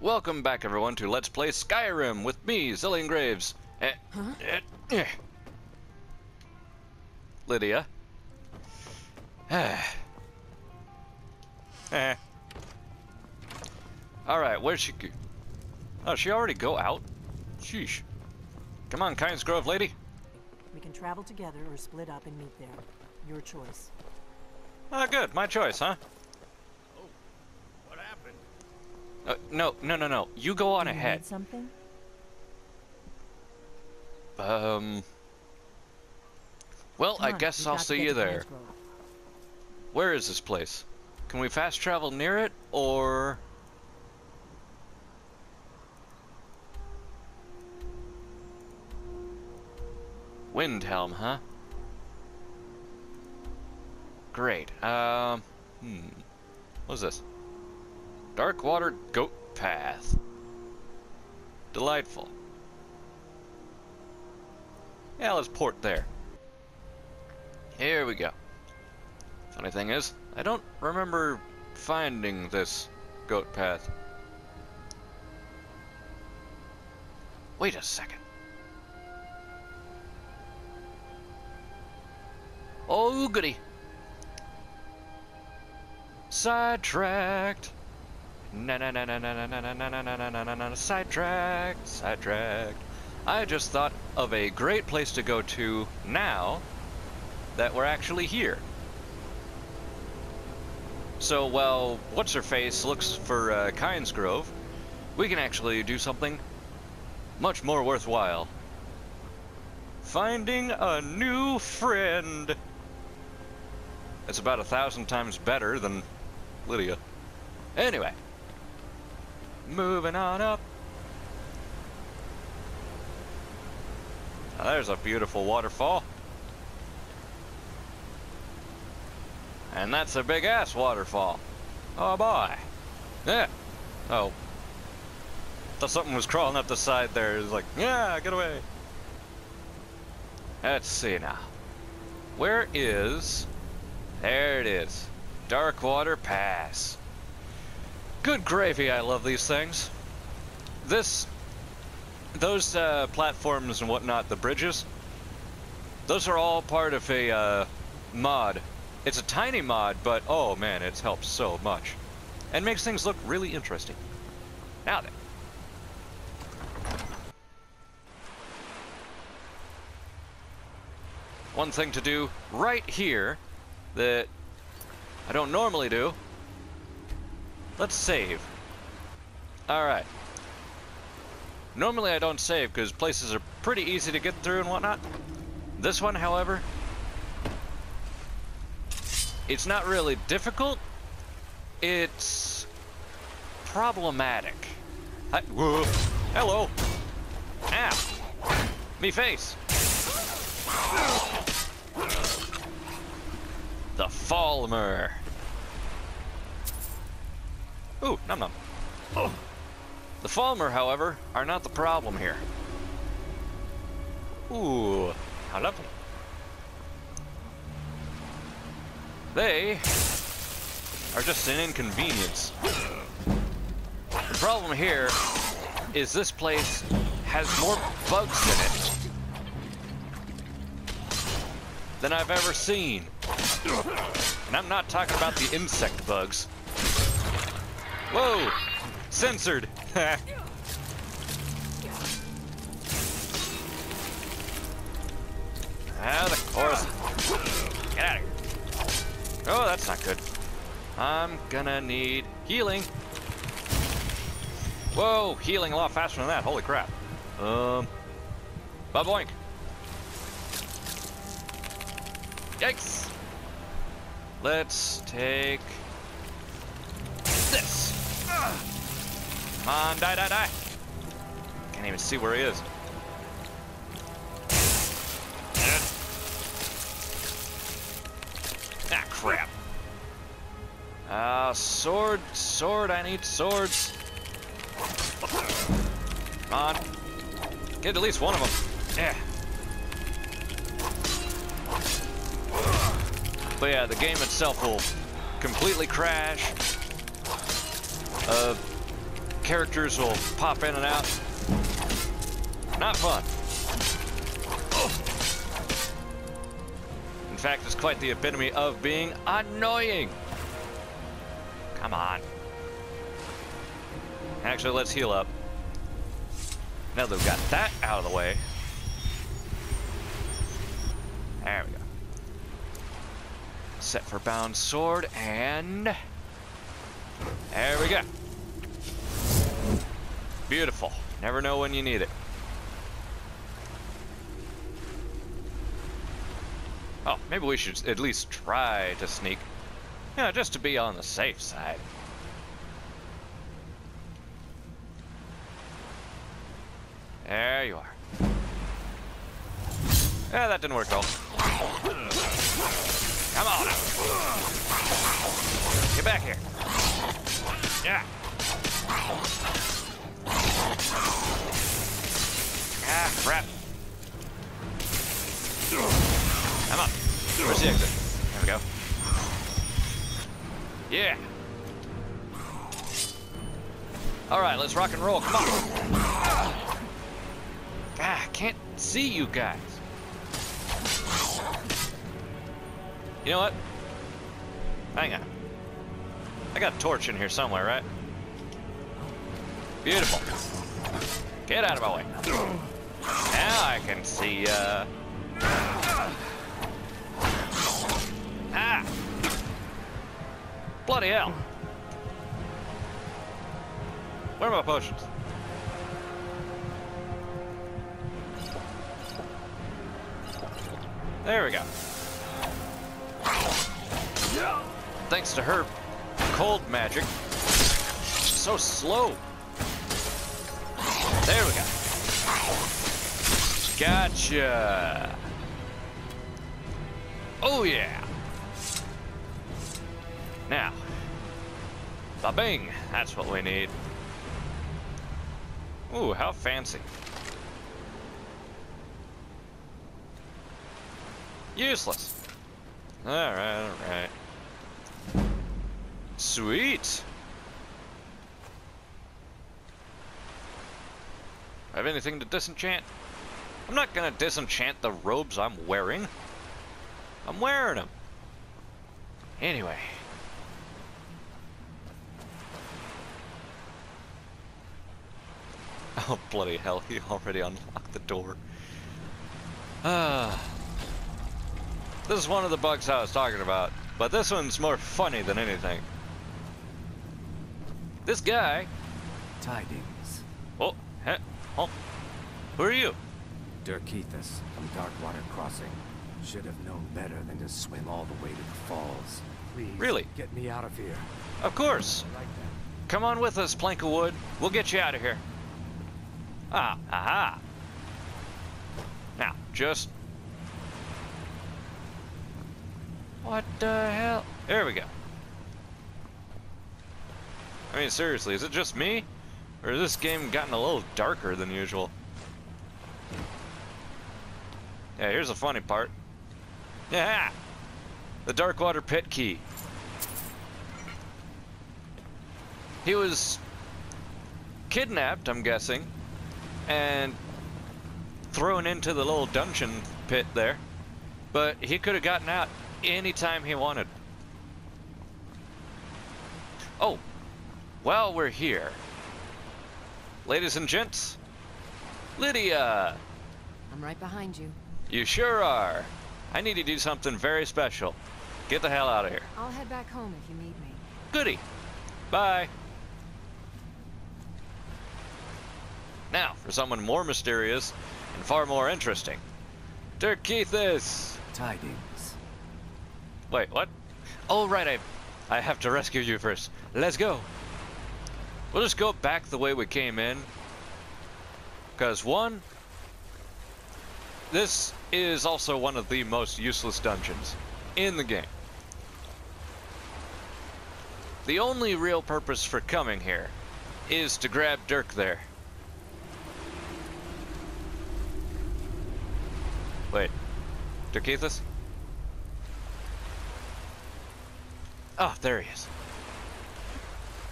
Welcome back, everyone, to Let's Play Skyrim with me, Xelion Graves. Eh, eh, eh. Lydia. Eh. eh. Alright, where's she go? Oh, she already go out? Sheesh. Come on, Kynesgrove lady. We can travel together or split up and meet there. Your choice. Ah, good. My choice, huh? What happened? Uh, no, no, no, no. You go on you ahead. Something? Um. Well, Come I on, guess I'll see you there. Where is this place? Can we fast travel near it, or... Windhelm, huh? Great. Um, hmm. What's this? Darkwater Goat Path. Delightful. Yeah, let's port there. Here we go. Funny thing is, I don't remember finding this goat path. Wait a second. Oh, goody. Sidetracked. Na na na na na na na na na na na na na na sidetracked, sidetracked. I just thought of a great place to go to now that we're actually here. So while what's her face looks for uh, Kynesgrove, we can actually do something much more worthwhile. Finding a new friend. It's about a thousand times better than Lydia. Anyway, moving on up. Now there's a beautiful waterfall. And that's a big ass waterfall. Oh boy. Yeah. Oh. Thought something was crawling up the side there. It was like, yeah, get away. Let's see now. Where is. There it is. Darkwater Pass. Good gravy, I love these things. This. Those uh, platforms and whatnot, the bridges, those are all part of a uh, mod it's a tiny mod, but oh man, it's helped so much. And makes things look really interesting. Now then. One thing to do right here that I don't normally do. Let's save. Alright. Normally I don't save because places are pretty easy to get through and whatnot. This one, however, it's not really difficult. It's problematic. Hi, whoa, hello. Ow. Me face. The Falmer. Ooh, num num. Oh. The Falmer, however, are not the problem here. Ooh, how lovely. They are just an inconvenience. The problem here is this place has more bugs in it than I've ever seen. And I'm not talking about the insect bugs. Whoa! Censored! ah, the chaurus. Get out of here. Oh, that's not good. I'm gonna need healing. Whoa, healing a lot faster than that. Holy crap. Um, ba boink. Yikes. Let's take this. Come on, die, die, die. Can't even see where he is. Ah, crap. Ah, uh, sword, sword, I need swords. Come on. Get at least one of them. Yeah. But yeah, the game itself will completely crash. Uh, characters will pop in and out. Not fun. In fact, it's quite the epitome of being annoying. Come on. Actually, let's heal up. Now that we've got that out of the way. There we go. Set for bound sword, and... There we go. Beautiful. Never know when you need it. Oh, maybe we should at least try to sneak. Yeah, just to be on the safe side. There you are. Yeah, that didn't work all. Come on. Get back here. Ah, crap. Come on. Where's the exit? There we go. Yeah. All right, let's rock and roll. Come on. Ah, I can't see you guys. You know what? Hang on. I got a torch in here somewhere, right? Beautiful. Get out of my way. Now I can see, uh... Ah! Bloody hell. Where are my potions? There we go. Thanks to her cold magic. So slow. There we go. Gotcha. Oh yeah. Now. Ba-bing. That's what we need. Ooh, how fancy. Useless. Alright, alright. Sweet. Have anything to disenchant? I'm not gonna disenchant the robes I'm wearing. I'm wearing them. Anyway. Oh, bloody hell, he already unlocked the door. Ah. This is one of the bugs I was talking about, but this one's more funny than anything. This guy... Tidings. Oh, heh, oh. Who are you? Derkeethus from Darkwater Crossing. Should have known better than to swim all the way to the falls. Please, Really? get me out of here. Of course. Right then. Come on with us, Plank of Wood. We'll get you out of here. Ah, aha. Now, just... What the hell? There we go. I mean, seriously, is it just me? Or has this game gotten a little darker than usual? Yeah, here's the funny part. Yeah! The Darkwater Pit Key. He was kidnapped, I'm guessing, and thrown into the little dungeon pit there. But he could have gotten out anytime he wanted. Oh, while we're here, ladies and gents, Lydia, I'm right behind you. you sure are. I need to do something very special. Get the hell out of here. I'll head back home if you need me. Goody. Bye. Now, for someone more mysterious and far more interesting. Derkeethus. Tidings. Wait, what? Oh, right, I, I have to rescue you first. Let's go. We'll just go back the way we came in. Because, one, this is also one of the most useless dungeons in the game. The only real purpose for coming here is to grab Dirk there. Wait, Derkeethus? Oh, ah, there he is.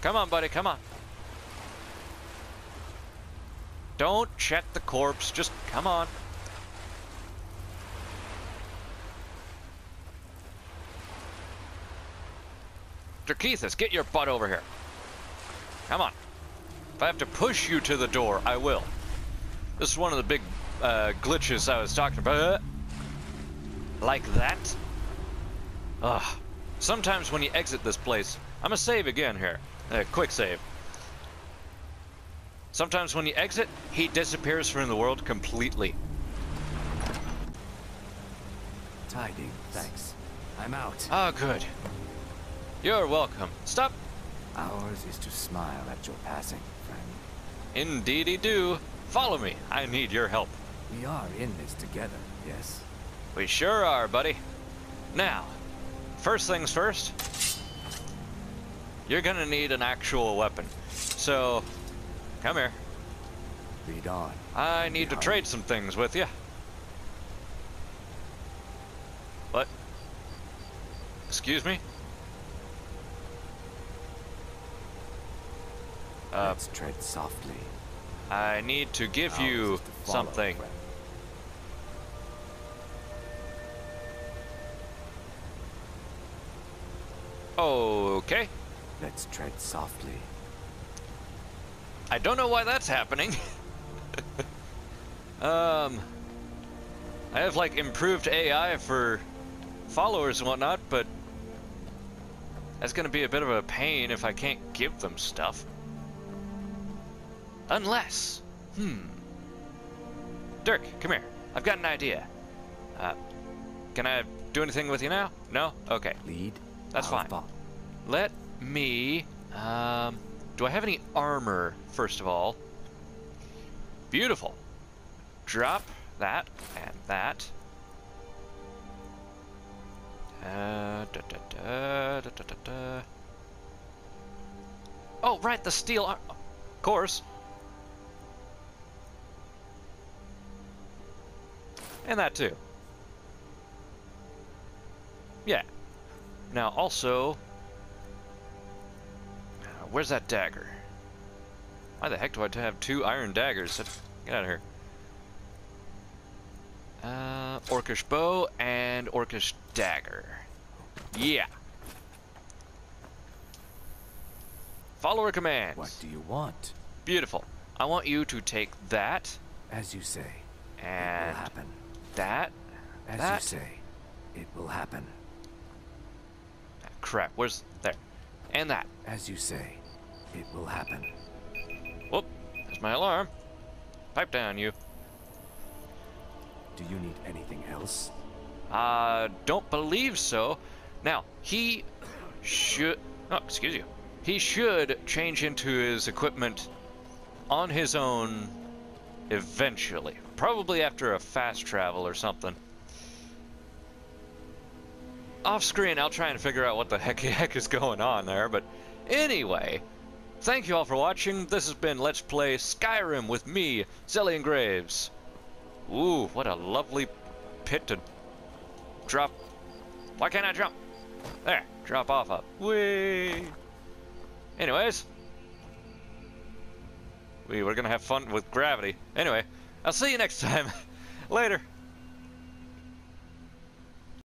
Come on, buddy, come on. Don't check the corpse. Just come on. Derkeethus, get your butt over here. Come on. If I have to push you to the door, I will. This is one of the big uh, glitches I was talking about. Like that. Ugh. Sometimes when you exit this place, I'm gonna save again here. Uh, quick save. Sometimes when you exit, he disappears from the world completely. Tidings. Thanks. I'm out. Oh, good. You're welcome. Stop. Ours is to smile at your passing, friend. Indeedy do. Follow me. I need your help. We are in this together, yes? We sure are, buddy. Now, first things first, you're gonna need an actual weapon. So, come here. Lead on. I need to trade some things with you. What? Excuse me? Uh, Let's tread softly. I need to give Ours you to follow, something. friend. Okay. Let's tread softly. I don't know why that's happening. um, I have like improved AI for followers and whatnot, but that's gonna be a bit of a pain if I can't give them stuff. Unless, hmm. Dirk, come here. I've got an idea. Uh, can I do anything with you now? No? Okay. Lead. That's fine. Let me. Um, do I have any armor, first of all? Beautiful. Drop that and that. Uh, da, da, da. Oh, right, the steel. Ar- of course. And that too. Yeah. Now, also, where's that dagger? Why the heck do I have two iron daggers? Get out of here. Uh, Orcish bow and Orcish dagger. Yeah. Follower commands. What do you want? Beautiful. I want you to take that As you say, it will and happen. that. As that. you say, it will happen. Ah, Crap. Where's there? And that. As you say, it will happen. Whoop. There's my alarm. Pipe down, you. Do you need anything else? Uh, don't believe so. Now, he should. Oh, excuse you. He should change into his equipment on his own eventually. Probably after a fast travel or something. Off screen, I'll try and figure out what the heck, heck is going on there, but anyway. Thank you all for watching. This has been Let's Play Skyrim with me, Xelion Graves. Ooh, what a lovely pit to drop. Why can't I jump? There, drop off up. Whee! Anyways, we were gonna have fun with gravity. Anyway, I'll see you next time. Later.